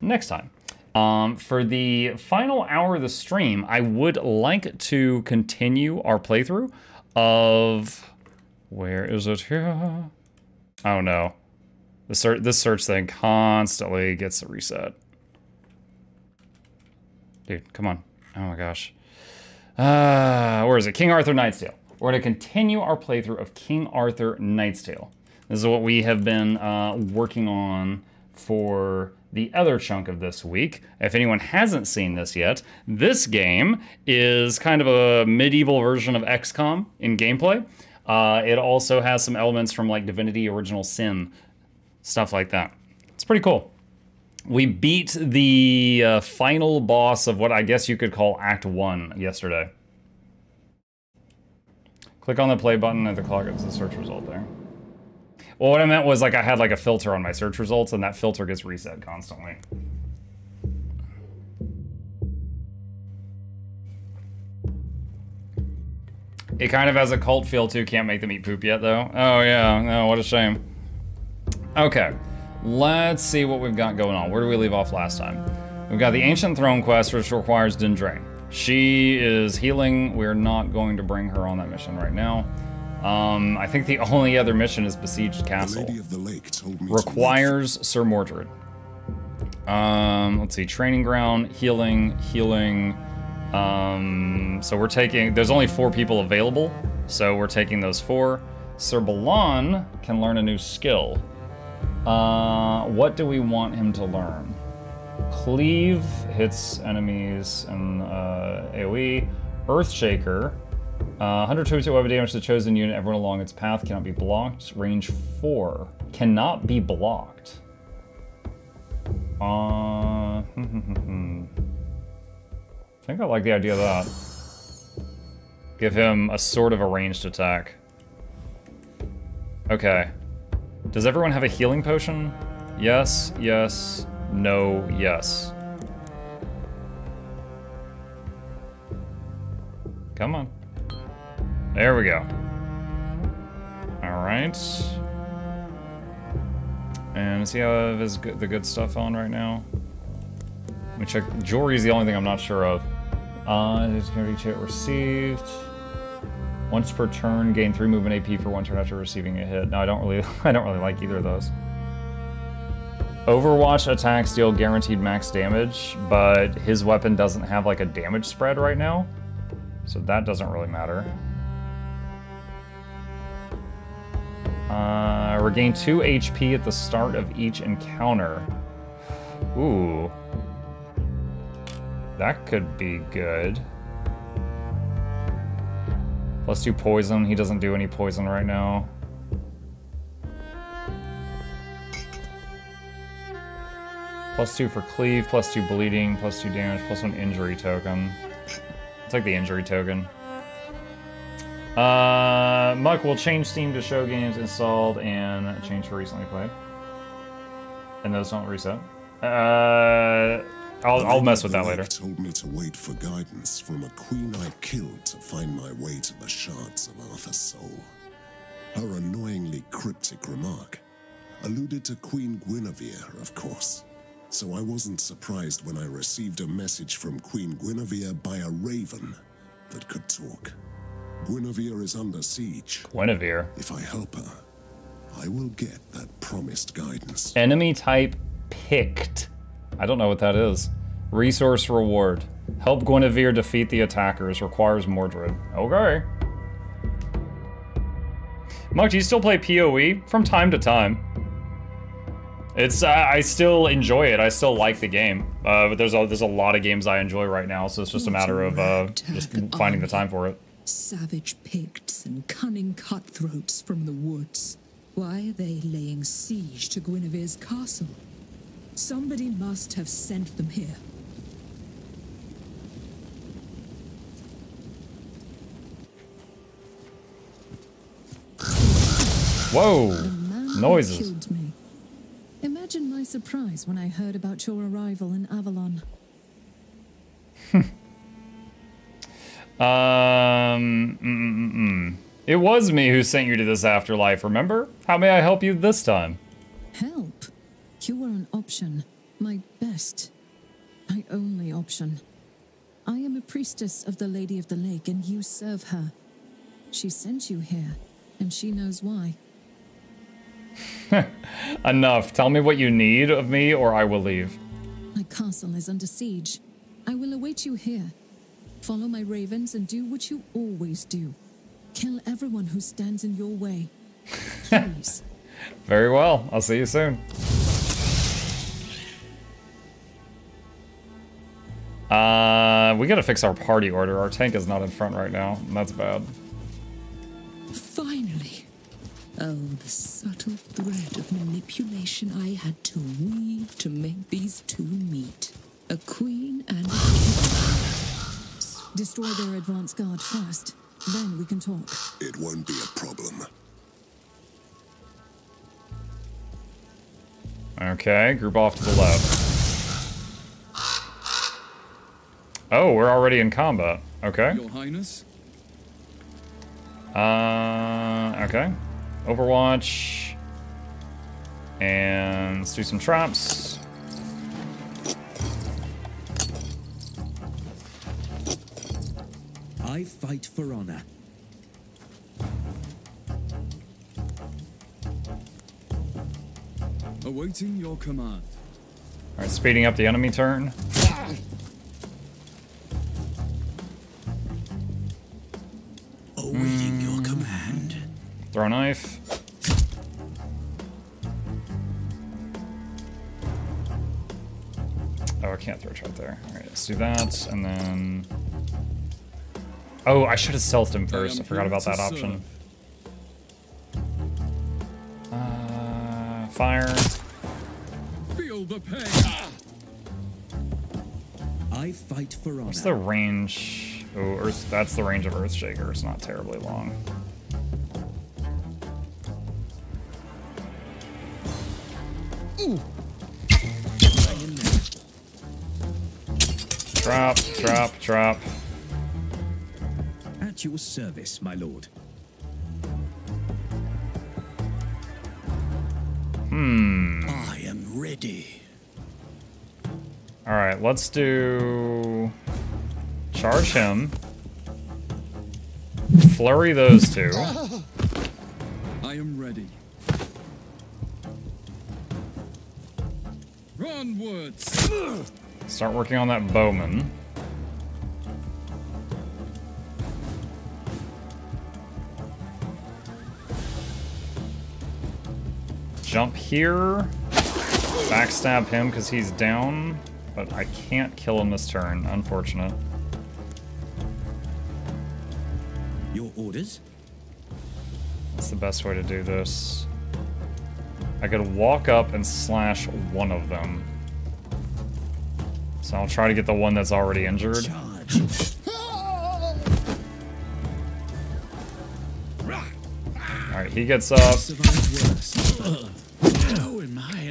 next time. Um, for the final hour of the stream, I would like to continue our playthrough of where is it here? Oh no, the search this search thing constantly gets a reset. Dude, come on! Oh my gosh. Uh, where is it? King Arthur Knight's Tale. We're going to continue our playthrough of King Arthur Knight's Tale. This is what we have been uh, working on for the other chunk of this week. If anyone hasn't seen this yet, this game is kind of a medieval version of XCOM in gameplay. Uh, it also has some elements from like Divinity Original Sin, stuff like that. It's pretty cool. We beat the uh, final boss of what I guess you could call Act 1 yesterday. Click on the play button at the clock gets the search result there. Well, what I meant was like I had like a filter on my search results and that filter gets reset constantly. It kind of has a cult feel too. Can't make them eat poop yet though. Oh yeah, no, what a shame. Okay, let's see what we've got going on. Where do we leave off last time? We've got the Ancient Throne quest, which requires Dindrane. She is healing. We're not going to bring her on that mission right now. Um, I think the only other mission is Besieged Castle. Requires Sir Mordred. Um, let's see, Training Ground, Healing, Healing. Um, so we're taking, there's only four people available, so we're taking those four. Sir Balan can learn a new skill. Uh, what do we want him to learn? Cleave hits enemies and uh, AoE. Earthshaker. Uh, 122 weapon damage to the chosen unit. Everyone along its path cannot be blocked. Range 4. Cannot be blocked. Uh, I think I like the idea of that. Give him a sort of a ranged attack. Okay. Does everyone have a healing potion? Yes, yes, no, yes. Come on. There we go. Alright. And see how is the good stuff on right now? Let me check. Jewelry is the only thing I'm not sure of. Uh, it's going to security chit received. Once per turn, gain three movement AP for one turn after receiving a hit. No, I don't really, I don't really like either of those. Overwatch attacks deal guaranteed max damage, but his weapon doesn't have like a damage spread right now. So that doesn't really matter. Uh, regain 2 HP at the start of each encounter. Ooh. That could be good. Plus 2 poison. He doesn't do any poison right now. Plus two for cleave, plus two bleeding, plus two damage, plus one injury token. I'll take the injury token. Uh, Muck will change Steam to show games installed and change for recently played. And those don't reset. Uh, I'll, I'll mess with that later. told me to wait for guidance from a queen I killed to find my way to the shards of Arthur's soul. Her annoyingly cryptic remark alluded to Queen Guinevere, of course. So I wasn't surprised when I received a message from Queen Guinevere by a raven that could talk. Guinevere is under siege. Guinevere. If I help her, I will get that promised guidance. Enemy type picked. I don't know what that is. Resource reward. Help Guinevere defeat the attackers. Requires Mordred. Okay. Muck, do you still play PoE? From time to time. It's uh, I still enjoy it. I still like the game, uh, but there's a there's a lot of games I enjoy right now, so it's just a matter of uh, just finding the time for it. Savage Picts and cunning cutthroats from the woods. Why are they laying siege to Guinevere's castle? Somebody must have sent them here. Whoa! Noises. Me. Imagine my surprise when I heard about your arrival in Avalon. Um, mm, mm, mm. It was me who sent you to this afterlife, remember? How may I help you this time? Help? You were an option. My best. My only option. I am a priestess of the Lady of the Lake, and you serve her. She sent you here, and she knows why. Enough. Tell me what you need of me, or I will leave. My castle is under siege. I will await you here. Follow my ravens and do what you always do. Kill everyone who stands in your way. Please. Very well. I'll see you soon. Uh, we gotta fix our party order. Our tank is not in front right now, and that's bad. Finally. Oh, the subtle thread of manipulation I had to weave to make these two meet. A queen and a king. Destroy their advance guard first. Then we can talk. It won't be a problem. Okay, group off to the left. Oh, we're already in combat. Okay. Your Highness? Uh, okay. Overwatch. And let's do some traps. I fight for honor. Awaiting your command. Alright, speeding up the enemy turn. Awaiting your command. Throw a knife. Oh, I can't throw a right there. Alright, let's do that, and then... Oh, I should have stealthed him first. I, am forgot about to that option. Uh, fire. Feel the pain. I fight for honor. What's the range? Oh, Earth, that's the range of Earthshaker. It's not terribly long. Drop, drop, drop. At your service, my lord. Hmm. I am ready. Alright, let's do... Charge him. Flurry those two. I am ready. Onwards. Start working on that bowman. Jump here. Backstab him because he's down. But I can't kill him this turn. Unfortunate. Your orders? That's the best way to do this. I could walk up and slash one of them. So I'll try to get the one that's already injured. Charge. Alright, he gets up. Survive worse. How am I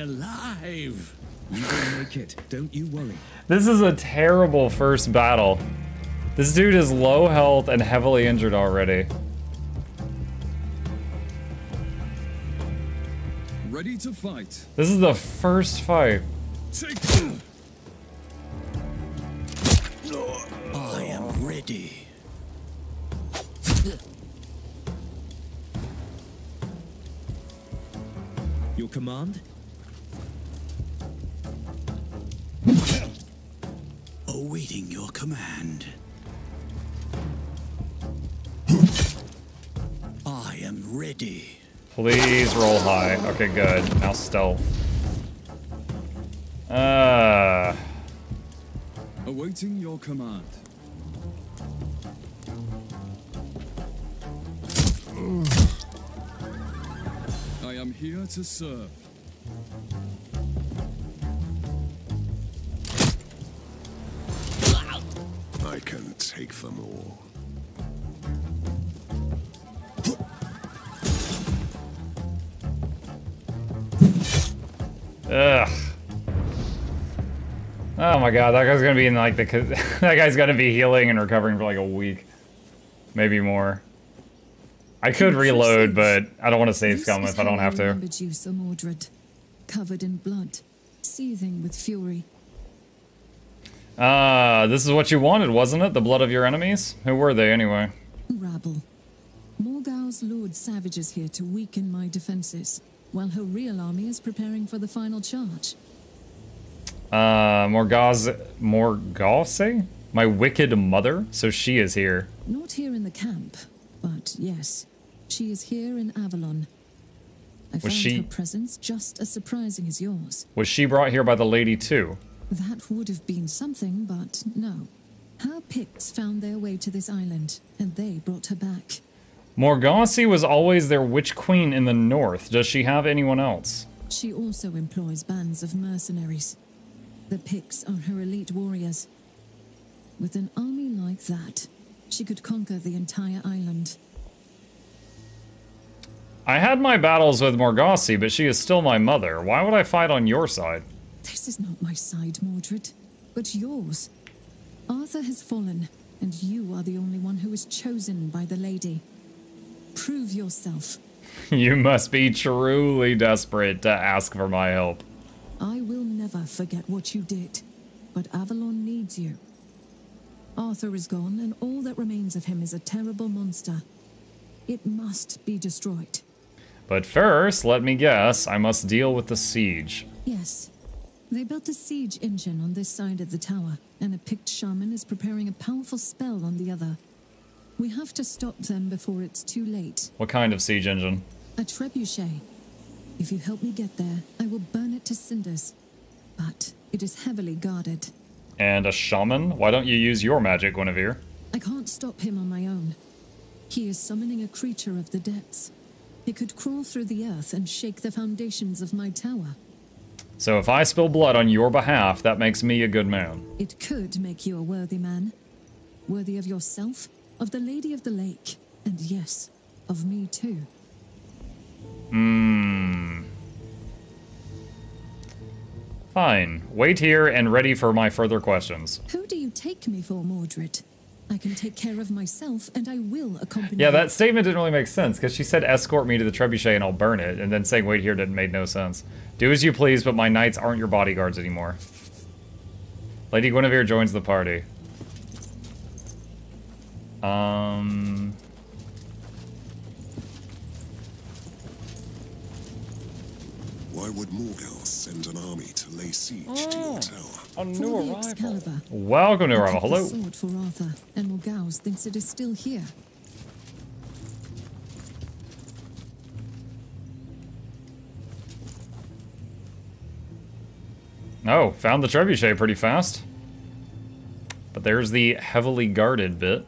alive? You will make it. Don't you worry. This is a terrible first battle. This dude is low health and heavily injured already. Ready to fight. This is the first fight. Take I am ready. Your command? Awaiting your command. I am ready. Please roll high. Okay, good. Now stealth. Uh, Awaiting your command. I am here to serve. I can take them all. ugh. Oh my god, that guy's gonna be in like the. that guy's gonna be healing and recovering for like a week. Maybe more. I could reload, but I don't want to save This scum if I don't have to. you, Sir Mordred, covered in blood, seething with fury. Ah, this is what you wanted, wasn't it? The blood of your enemies? Who were they, anyway? Rabble. Morgause lured savages here to weaken my defenses, while her real army is preparing for the final charge. Uh, Morgaz... Morgause? My wicked mother? So she is here. Not here in the camp, but yes, she is here in Avalon. I found she- her presence just as surprising as yours. Was she brought here by the lady, too? That would have been something, but no. Her Picts found their way to this island, and they brought her back. Morgause was always their witch queen in the north. Does she have anyone else? She also employs bands of mercenaries. The Picts are her elite warriors. With an army like that, she could conquer the entire island. I had my battles with Morgause, but she is still my mother. Why would I fight on your side? This is not my side, Mordred, but yours. Arthur has fallen, and you are the only one who is chosen by the lady. Prove yourself. you must be truly desperate to ask for my help. I will never forget what you did, but Avalon needs you. Arthur is gone, and all that remains of him is a terrible monster. It must be destroyed. But first, let me guess, I must deal with the siege. Yes. They built a siege engine on this side of the tower, and a Pict shaman is preparing a powerful spell on the other. We have to stop them before it's too late. What kind of siege engine? A trebuchet. If you help me get there, I will burn it to cinders. But it is heavily guarded. And a shaman? Why don't you use your magic, Guinevere? I can't stop him on my own. He is summoning a creature of the depths. It could crawl through the earth and shake the foundations of my tower. So if I spill blood on your behalf, that makes me a good man. It could make you a worthy man. Worthy of yourself, of the Lady of the Lake, and yes, of me too. Hmm. Fine. Wait here and ready for my further questions. Who do you take me for, Mordred? I can take care of myself, and I will accompany Yeah, that statement didn't really make sense because she said escort me to the trebuchet and I'll burn it, and then saying wait here didn't make no sense. Do as you please, but my knights aren't your bodyguards anymore. Lady Guinevere joins the party. Um. Why would Morgal send an army to lay siege to your tower? A new arrival. Welcome to I arrival. Hello. The sword for Arthur, and Morgause thinks it is still here. Oh, found the trebuchet pretty fast. But there's the heavily guarded bit.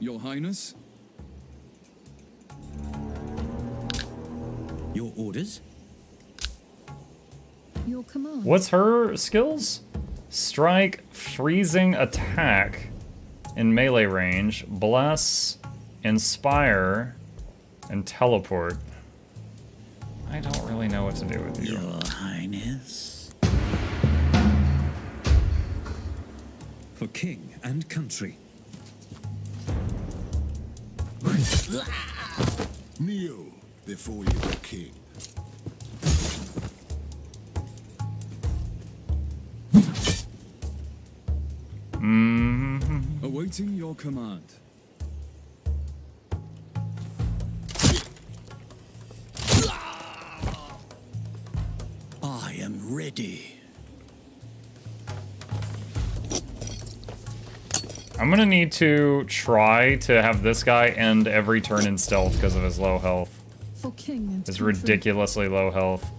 Your Highness? Your orders? Your command. What's her skills? Strike, freezing attack in melee range, bless, inspire, and teleport. I don't really know what to do with you. Your Highness. For king and country. Kneel before your king. Your command. I am ready. I'm gonna need to try to have this guy end every turn in stealth because of his low health. For king His ridiculously low health.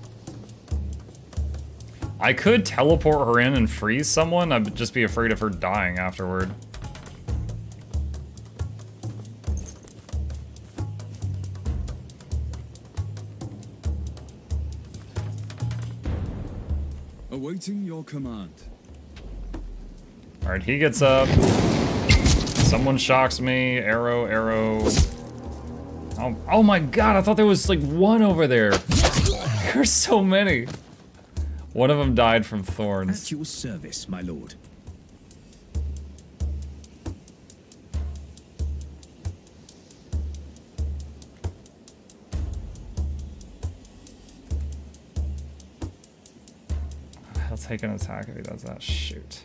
I could teleport her in and freeze someone, I'd just be afraid of her dying afterward. Command. Alright, he gets up. Someone shocks me. Arrow, arrow. Oh, oh my god, I thought there was like one over there. There's so many. One of them died from thorns. At your service, my lord. He'll take an attack if he does that. Shoot.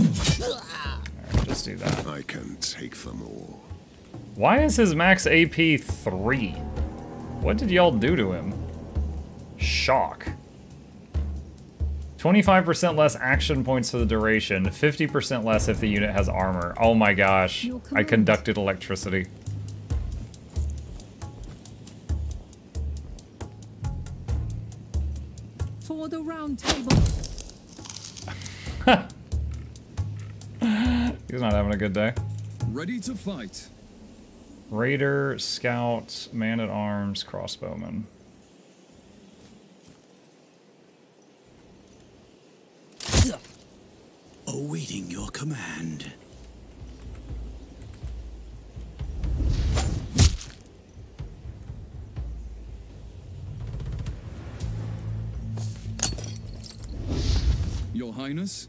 Alright, just do that. I can take them all. Why is his max AP 3? What did y'all do to him? Shock. 25% less action points for the duration, 50% less if the unit has armor. Oh my gosh, I conducted electricity. Good day. Ready to fight. Raider, Scout, Man at Arms, Crossbowman. Awaiting your command. Your Highness.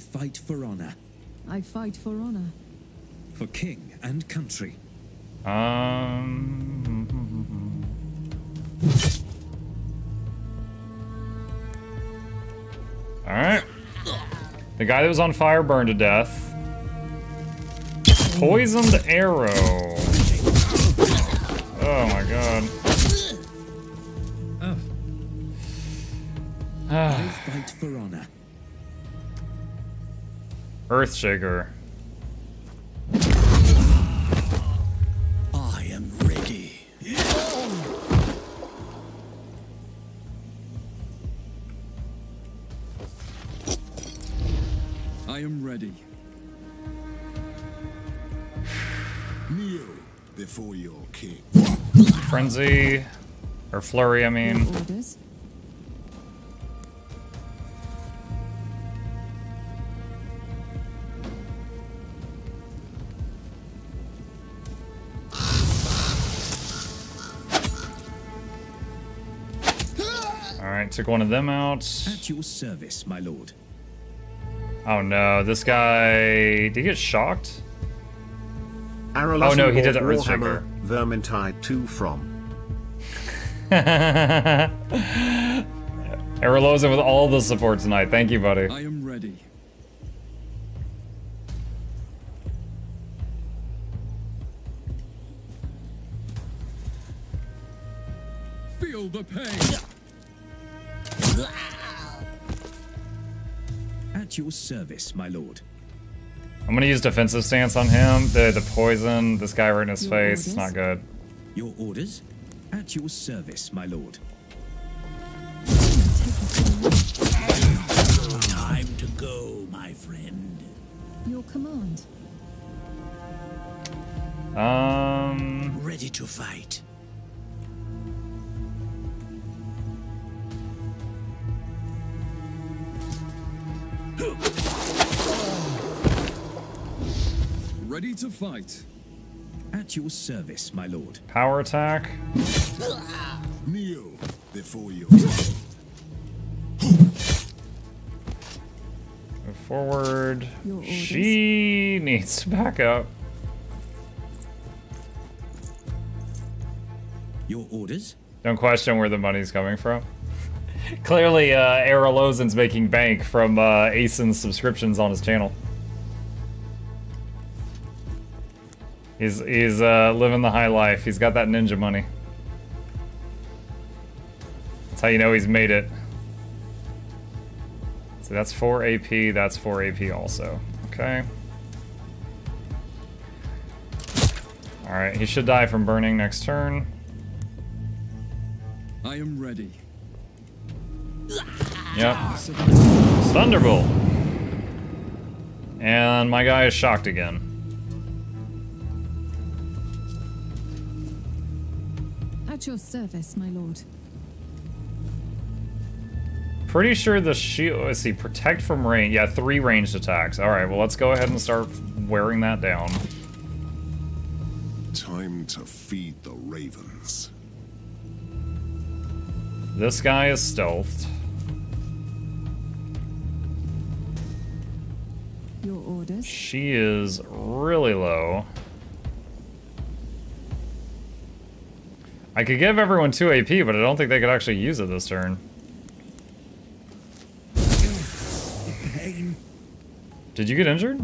Fight for honor, I fight for honor. for king and country. Um. Alright. The guy that was on fire burned to death. Poisoned arrow. Oh my god. I fight for honor. Earthshaker. I am ready. I am ready. Kneel before your king. Frenzy. Or flurry, I Your mean. Took one of them out. At your service, my lord. Oh no, this guy. Did he get shocked? Aralosan Oh, no, he did bought the Earthshaker. Vermintide 2 from. Eroloza with all the support tonight. Thank you, buddy. I am ready. Feel the pain. At your service, my lord. I'm gonna use defensive stance on him. The the poison, this guy right in his Your face, it's not good. Your orders? At your service, my lord. Time to go, my friend. Your command. Um, Ready to fight. To fight. At your service, my lord. power attack. Kneel before you. Move forward. She needs to back up. Your orders? Don't question where the money's coming from. Clearly, uh, Erolozen's making bank from uh, Asen's subscriptions on his channel. He's he's uh, living the high life. He's got that ninja money. That's how you know he's made it. So that's 4 AP, that's 4 AP also. Okay. Alright, he should die from burning next turn. I am ready. Yep. Thunderbolt. And my guy is shocked again. At your service, my lord. Pretty sure the shield. Let's see, protect from rain. Yeah, three ranged attacks. All right, well, let's go ahead and start wearing that down. time to feed the ravens. This guy is stealthed. Your orders. She is really low. I could give everyone 2 AP, but I don't think they could actually use it this turn. Did you get injured?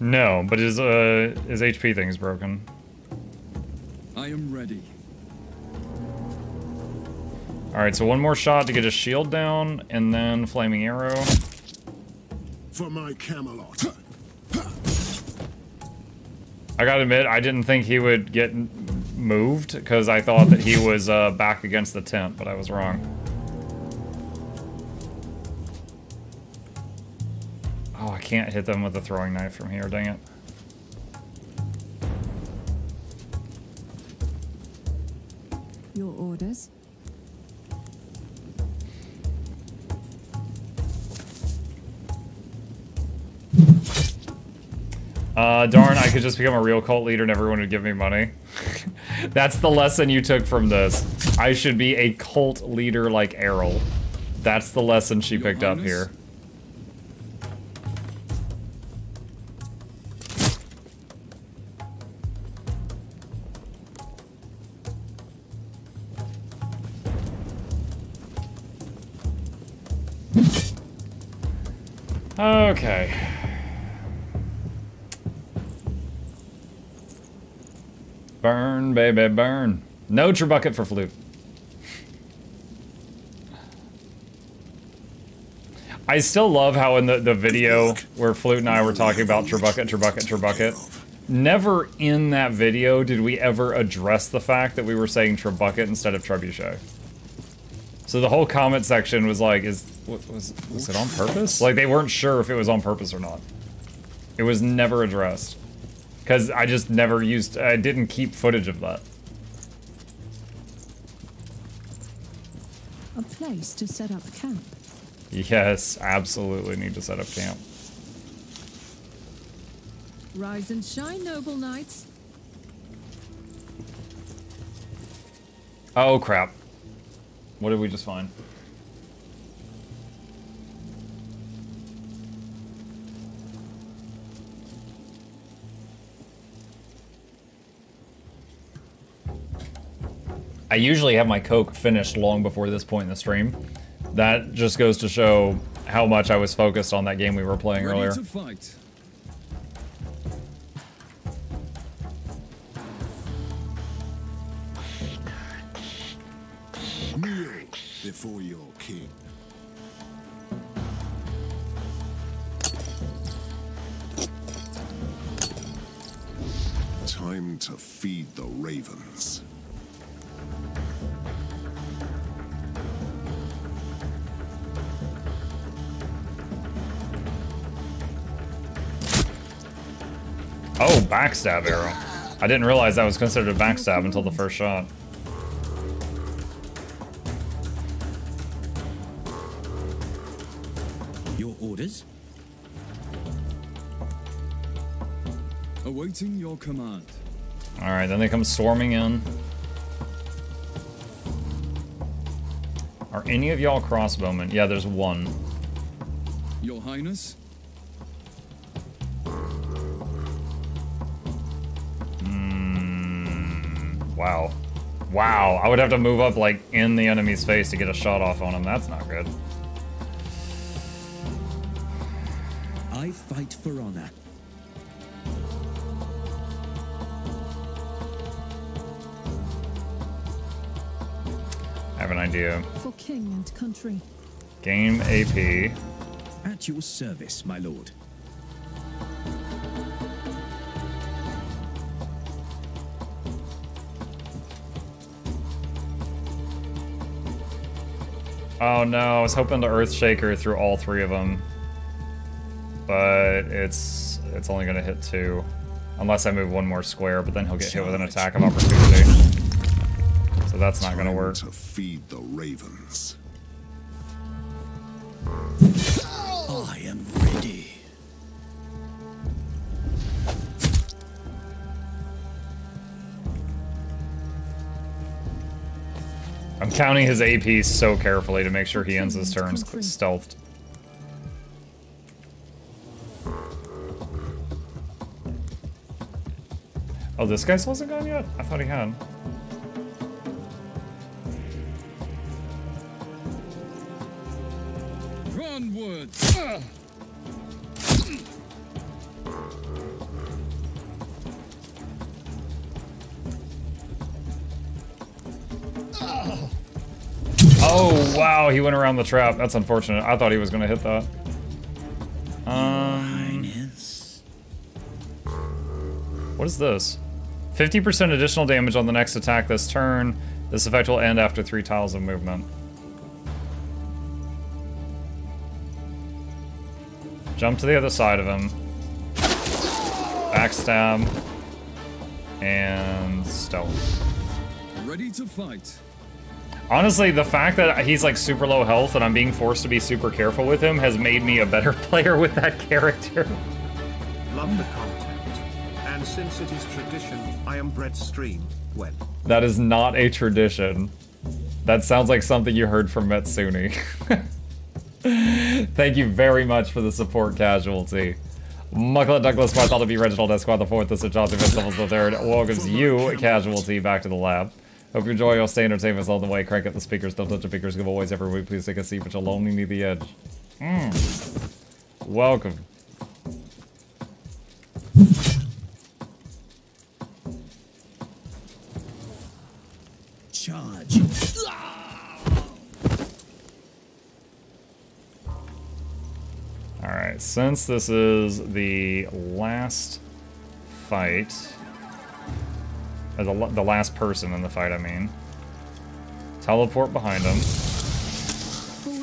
No, but his uh his HP thing's broken. I am ready. Alright, so one more shot to get his shield down, and then flaming arrow. For my Camelot. I gotta admit, I didn't think he would get moved, because I thought that he was uh, back against the tent, but I was wrong. Oh, I can't hit them with a throwing knife from here, dang it. Your orders? Uh, darn, I could just become a real cult leader and everyone would give me money. That's the lesson you took from this. I should be a cult leader like Errol. That's the lesson she Your picked up here. Baby, burn. No Trebucket for flute. I still love how in the, the video where Flute and I were talking about Trebucket, Trebucket, Trebucket, never in that video did we ever address the fact that we were saying Trebucket instead of Trebuchet. So the whole comment section was like, is was was it on purpose? Like they weren't sure if it was on purpose or not. It was never addressed. Cause I just never used I didn't keep footage of that. A place to set up camp. Yes, absolutely need to set up camp. Rise and shine, noble knights. Oh crap. What did we just find? I usually have my Coke finished long before this point in the stream. That just goes to show how much I was focused on that game we were playing Ready earlier. Backstab arrow. I didn't realize that was considered a backstab until the first shot. Your orders? Awaiting your command. Alright, then they come storming in. Are any of y'all crossbowmen? Yeah, there's one. Your Highness. Wow. Wow, I would have to move up, like, in the enemy's face to get a shot off on him. That's not good. I fight for honor. I have an idea. For king and country. Game AP. At your service, my lord. Oh no, I was hoping to Earthshaker through all three of them. But it's it's only gonna hit two. Unless I move one more square, but then he'll get hit with an attack of opportunity. So that's not gonna work. to feed the ravens. I'm counting his AP so carefully to make sure he ends his turns stealthed. Oh, this guy still hasn't gone yet? I thought he had. Onward! Uh. Oh, wow, he went around the trap. That's unfortunate. I thought he was going to hit that. Um, what is this? 50% additional damage on the next attack this turn. This effect will end after three tiles of movement. Jump to the other side of him. Backstab. And stealth. Ready to fight. Honestly, the fact that he's like super low health and I'm being forced to be super careful with him has made me a better player with that character. Love the content. And since it is tradition, I am bred stream when. That is not a tradition. That sounds like something you heard from Metsuni. Thank you very much for the support, Casualty. Mucklet Douglas Bartholomew Reginald Esquire the Fourth, the Sir Johnson Festivals the Third welcomes you, Casualty, back to the lab. Hope you enjoy your stay entertainment all the way. Crank up the speakers, don't touch the speakers, give aways every week. Please take a seat, but you'll only need the edge. Mm. Welcome. Charge. Alright, since this is the last fight, or the, the last person in the fight, I mean, teleport behind him,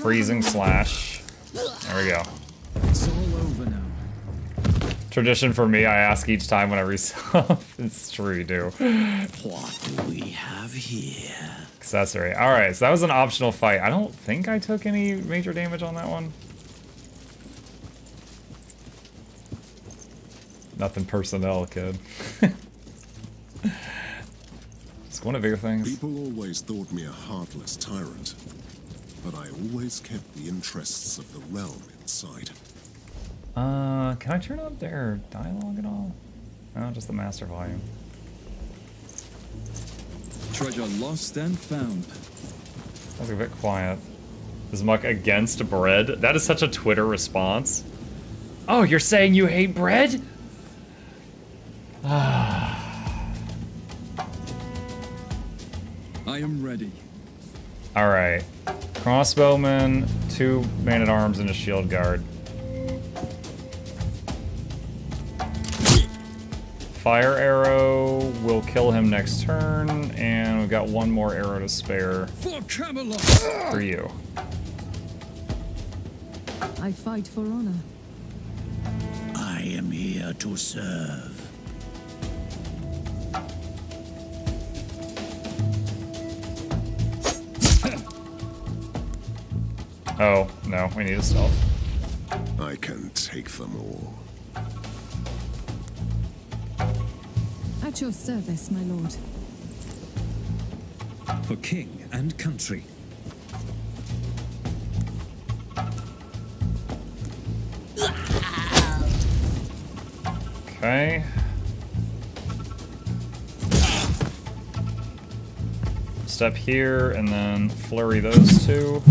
freezing slash, there we go. It's all over now. Tradition for me, I ask each time when I resolve. it's true, you do. What do we have here? Accessory. Alright, so that was an optional fight. I don't think I took any major damage on that one. Nothing personnel, kid. It's one of your things. People always thought me a heartless tyrant, but I always kept the interests of the realm in sight. Uh, can I turn up their dialogue at all? No, just the master volume. Treasure lost and found. That's a bit quiet. Is Muck against bread? That is such a Twitter response. Oh, you're saying you hate bread? Alright. Crossbowman, two man at arms, and a shield guard. Fire arrow will kill him next turn, and we've got one more arrow to spare For Camelot! for you. I fight for honor. I am here to serve. Oh, no, we need a stealth. I can take them all. At your service, my lord. For king and country. Okay. Step here, and then flurry those two.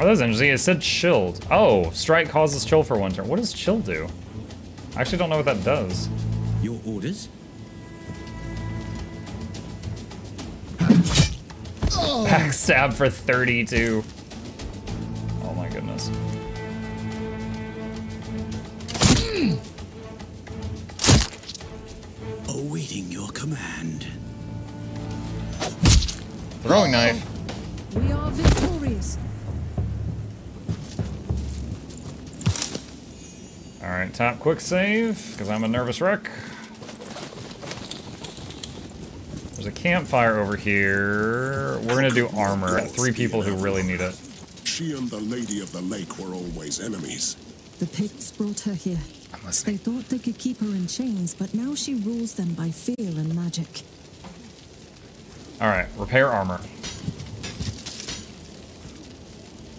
Oh, that's interesting. It said chilled. Oh, strike causes chill for one turn. What does chill do? I actually don't know what that does. Your orders? Backstab for 32. Oh my goodness. Awaiting your command. Throwing knife. We are victorious. Alright, top quick save, because I'm a nervous wreck. There's a campfire over here. We're gonna do armor. Three people who really need it. She and the Lady of the Lake were always enemies. The Picts brought her here. They thought they could keep her in chains, but now she rules them by fear and magic. Alright, repair armor.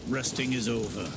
Resting is over.